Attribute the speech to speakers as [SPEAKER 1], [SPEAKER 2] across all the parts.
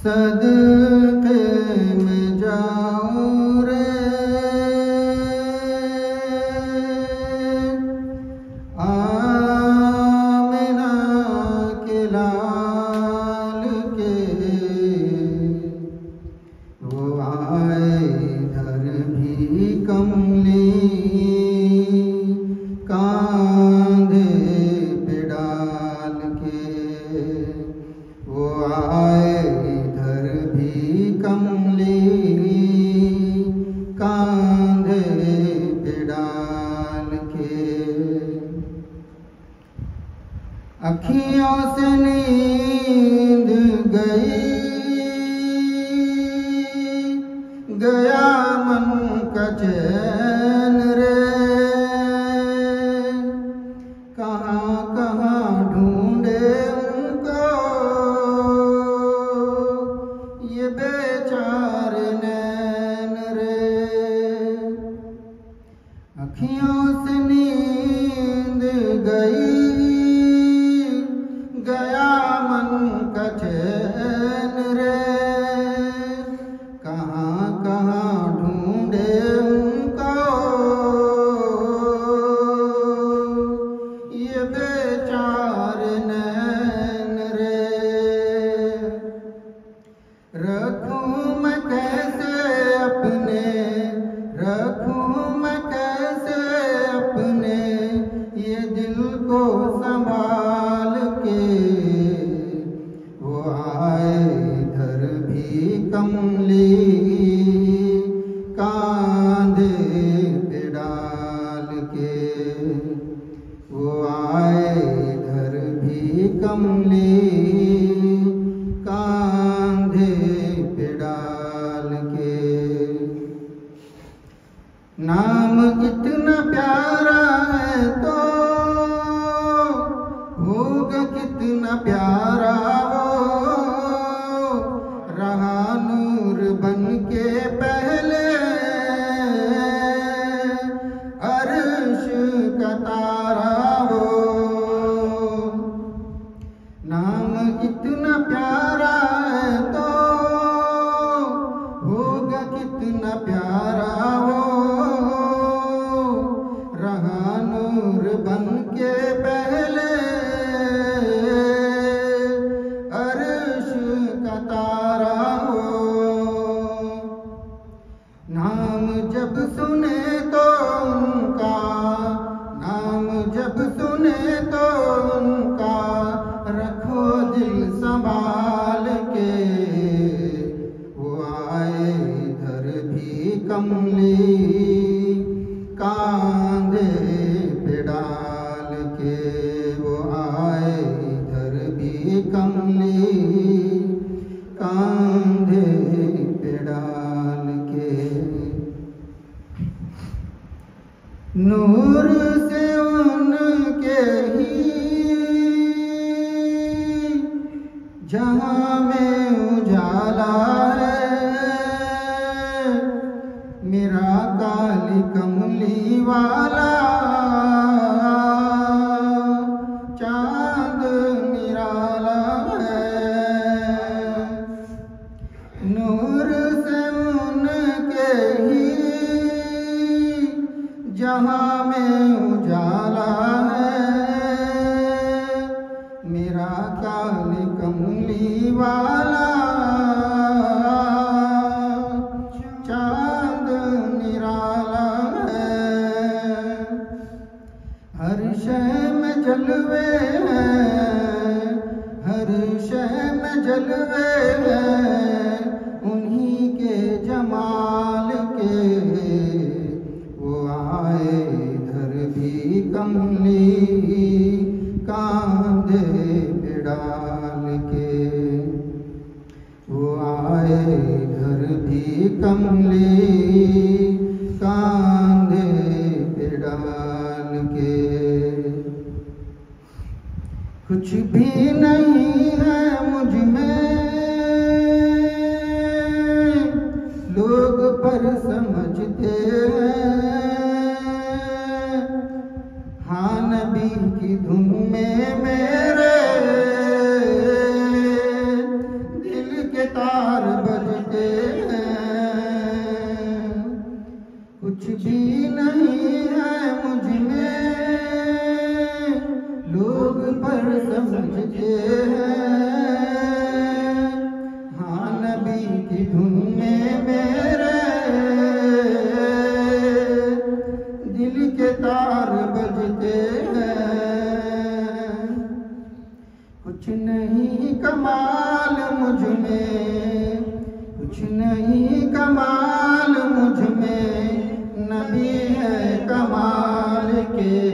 [SPEAKER 1] सदके में जाऊँ रे। आमना के लाल के वो आए दर भी कम अखियों से नींद गई। कैसे अपने ये दिल को संभाल के? वो आए इधर भी कमली कांधे पे के। वो आए इधर भी कमली खुदा कितना प्यारा हो। रहा नूर बन के जहाँ में उजाला है। मेरा काल कमली वाला। चाँद निराला है।
[SPEAKER 2] हर शह में जलवे हैं। हर शह में जलवे हैं। कमली कांधे पे डाल के। कुछ भी नहीं है मुझमें लोग पर समझते नहीं है मुझमें। लोग पर समझते हैं। हाँ नबी की धुन मेरे। दिल के तार बजते हैं। कुछ नहीं कमाल मुझमें। कुछ नहीं कमाल मुझमें। नबी है कमाल के।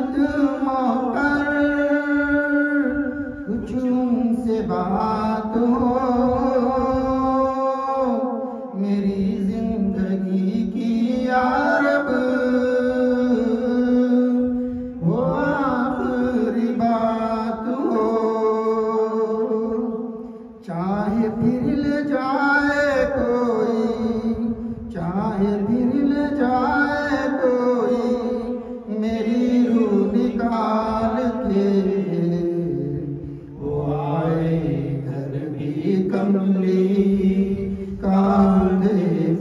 [SPEAKER 2] do my भी कमली कांधे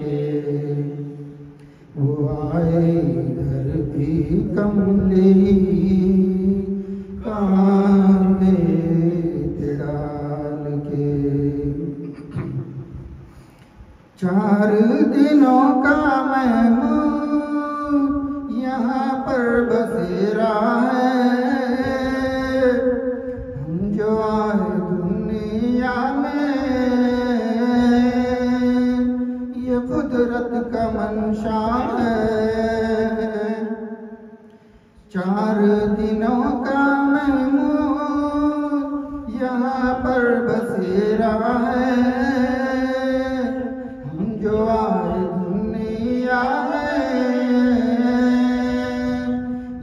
[SPEAKER 2] के। वो आए घर भी कमली कांधे पे के। चार दिनों का महमूद यहाँ पर बसेरा चार दिनों का महमूद यहाँ पर बसेरा है। हम जो आए दुनिया में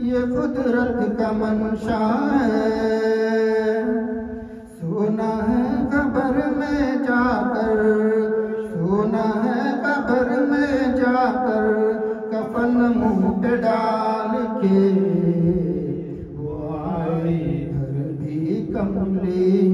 [SPEAKER 2] ये कुदरत का मंशा है। सोना है कबर में जाकर, सोना है कबर में जाकर, कफन मुँह डाल आई घर कमरे